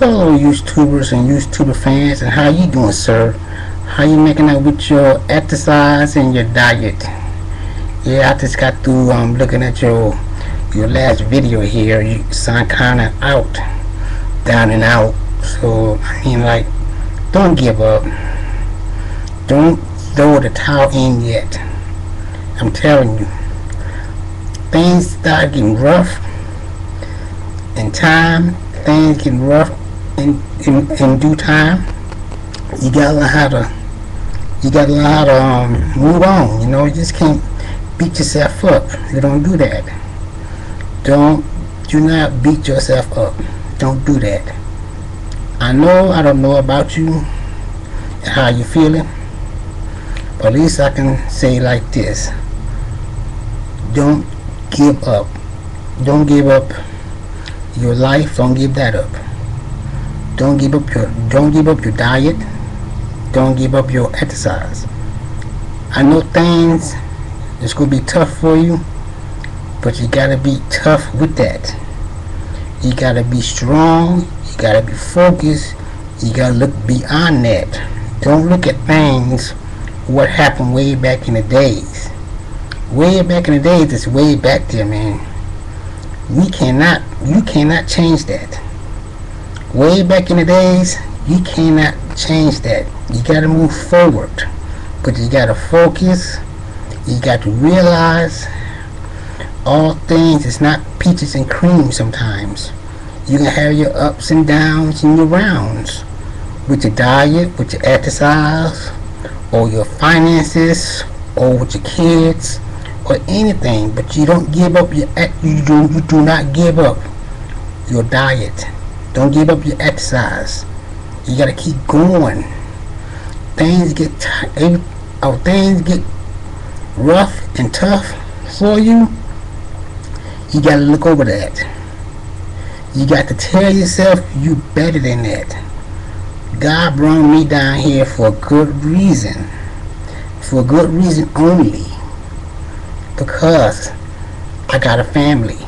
Hello, YouTubers and YouTuber fans, and how you doing, sir? How you making out with your exercise and your diet? Yeah, I just got through um, looking at your your last video here. You sound kind of out, down and out. So I mean, like, don't give up. Don't throw the towel in yet. I'm telling you, things start getting rough in time. Things get rough in, in, in due time, you gotta learn how to you gotta learn how to um, move on. You know, you just can't beat yourself up. You don't do that. Don't do not beat yourself up. Don't do that. I know I don't know about you and how you feeling, but at least I can say like this. Don't give up. Don't give up your life. Don't give that up don't give up your don't give up your diet. Don't give up your exercise. I know things it's gonna be tough for you but you gotta be tough with that. You gotta be strong you gotta be focused you gotta look beyond that. Don't look at things what happened way back in the days. Way back in the days it's way back there man. We cannot you cannot change that way back in the days, you cannot change that. You got to move forward. But you got to focus. You got to realize all things is not peaches and cream sometimes. You can have your ups and downs and your rounds with your diet, with your exercise, or your finances, or with your kids, or anything. But you don't give up your you do you do not give up your diet don't give up your exercise. You gotta keep going. Things get t- oh, things get rough and tough for you. You gotta look over that. You got to tell yourself you better than that. God brought me down here for a good reason. For a good reason only. Because I got a family.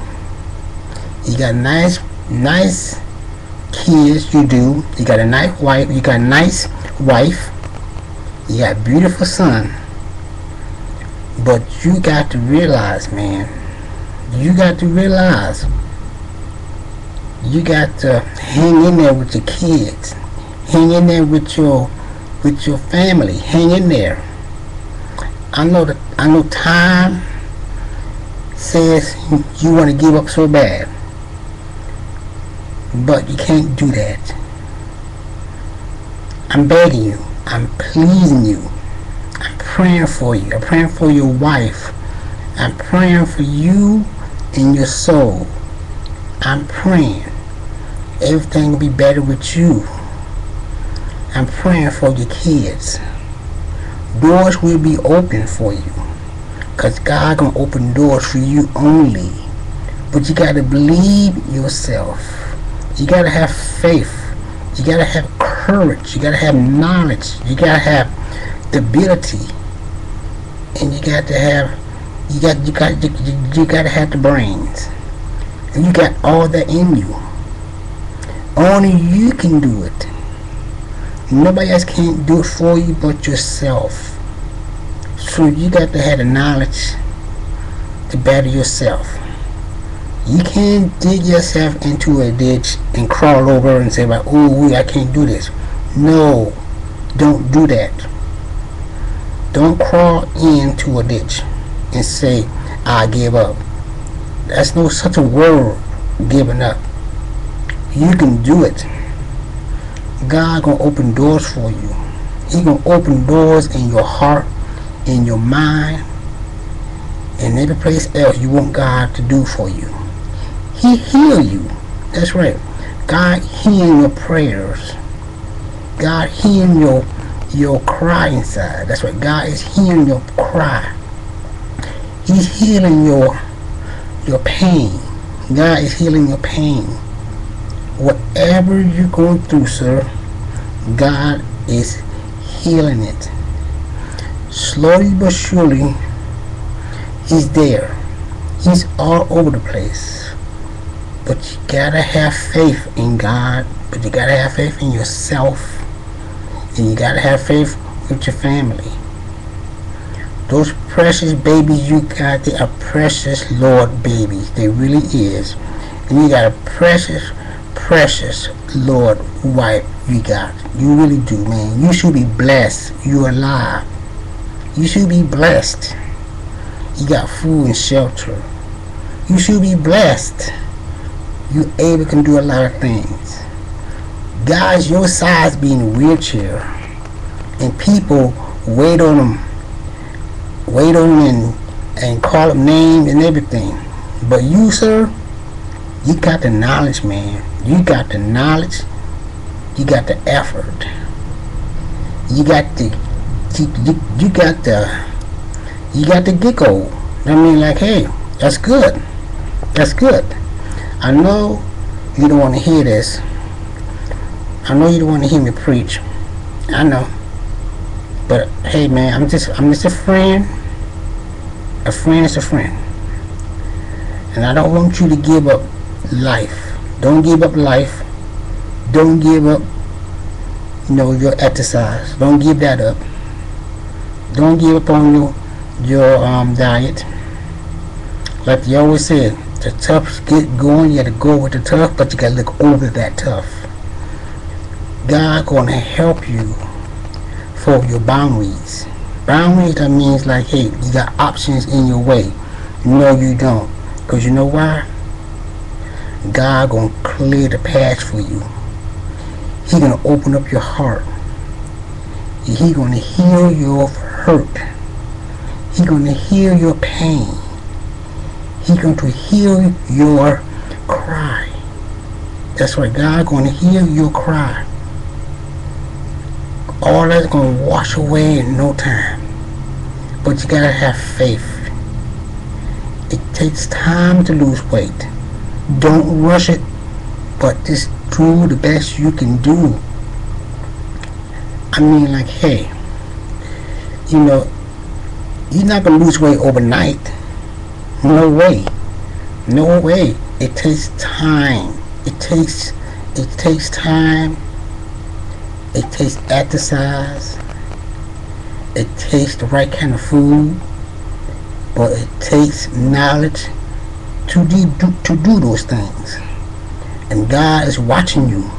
You got nice, nice kids you do. You got a nice wife. You got a nice wife. You got a beautiful son. But you got to realize, man. You got to realize. You got to hang in there with your kids. Hang in there with your with your family. Hang in there. I know that I know time says you want to give up so bad. But you can't do that. I'm begging you. I'm pleasing you. I'm praying for you. I'm praying for your wife. I'm praying for you and your soul. I'm praying everything will be better with you. I'm praying for your kids. Doors will be open for you. Cause God gonna open doors for you only. But you gotta believe yourself. You gotta have faith. You gotta have courage. You gotta have knowledge. You gotta have the ability. And you got to have you got you got you, you gotta have the brains. And you got all that in you. Only you can do it. Nobody else can't do it for you but yourself. So you got to have the knowledge to better yourself. You can't dig yourself into a ditch and crawl over and say, like, oh, I can't do this. No, don't do that. Don't crawl into a ditch and say, I give up. That's no such a word, giving up. You can do it. God gonna open doors for you. He gonna open doors in your heart, in your mind, and every place else you want God to do for you. He heal you. That's right. God hearing your prayers. God hearing your your cry inside. That's right. God is hearing your cry. He's healing your your pain. God is healing your pain. Whatever you're going through, sir, God is healing it. Slowly but surely, He's there. He's all over the place. But you gotta have faith in God. But you gotta have faith in yourself. And you gotta have faith with your family. Those precious babies you got, they are precious Lord babies. They really is. And you got a precious, precious Lord wife you got. You really do, man. You should be blessed. You're alive. You should be blessed. You got food and shelter. You should be blessed. You able can do a lot of things. Guys your size be in a wheelchair and people wait on them wait on them and, and call them names and everything. But you sir, you got the knowledge man. You got the knowledge. You got the effort. You got the you, you, you got the you got the giggle. I mean like hey, that's good. That's good. I know you don't want to hear this. I know you don't want to hear me preach. I know. But hey man, I'm just I'm just a friend. A friend is a friend. And I don't want you to give up life. Don't give up life. Don't give up you know your exercise. Don't give that up. Don't give up on your your um diet. Like they always said, the tough get going, you gotta go with the tough, but you gotta look over that tough. God gonna help you for your boundaries. Boundaries that means like hey, you got options in your way. No you don't. Cause you know why? God gonna clear the path for you. He gonna open up your heart. He gonna heal your hurt. He gonna heal your pain. He going to hear your cry. That's why God going to hear your cry. All that's going to wash away in no time. But you got to have faith. It takes time to lose weight. Don't rush it, but just do the best you can do. I mean, like, hey, you know, you're not going to lose weight overnight no way. No way. It takes time. It takes it takes time. It takes exercise. It takes the right kind of food. But it takes knowledge to do, to do those things. And God is watching you.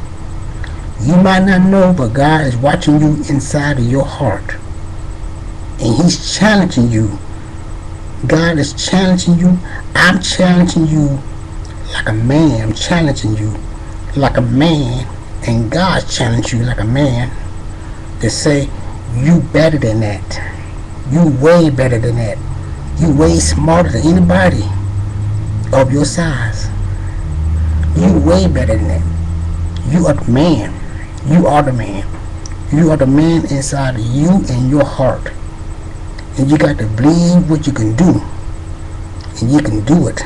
You might not know, but God is watching you inside of your heart. And He's challenging you God is challenging you. I'm challenging you like a man. I'm challenging you like a man. And God challenging you like a man to say, you better than that. You way better than that. You way smarter than anybody of your size. You way better than that. You are the man. You are the man. You are the man inside you and your heart. And you got to believe what you can do. And you can do it.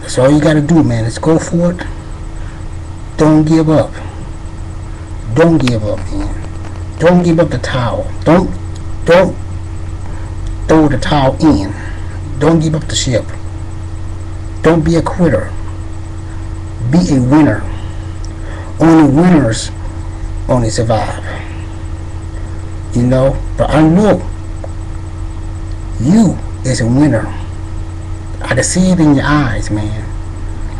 That's all you got to do, man. Let's go for it. Don't give up. Don't give up, man. Don't give up the towel. Don't, don't throw the towel in. Don't give up the ship. Don't be a quitter. Be a winner. Only winners only survive. You know, but I know you is a winner. I see it in your eyes, man.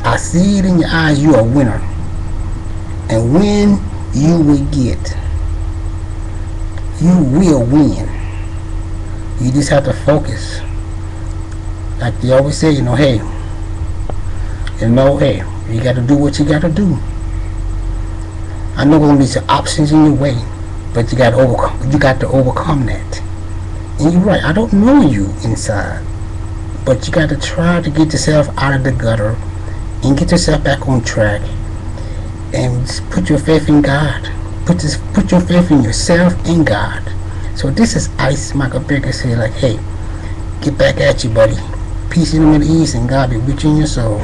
I see it in your eyes. You're a winner. And when you will get, you will win. You just have to focus. Like they always say, you know, hey, you know, hey, you got to do what you got to do. I know there's gonna be some options in your way, but you got to overcome. You got to overcome that. And you're right, I don't know you inside. But you got to try to get yourself out of the gutter and get yourself back on track. And put your faith in God. Put this, put your faith in yourself and God. So this is Ice Michael Baker say like, hey, get back at you, buddy. Peace in the Middle East and God be you in your soul.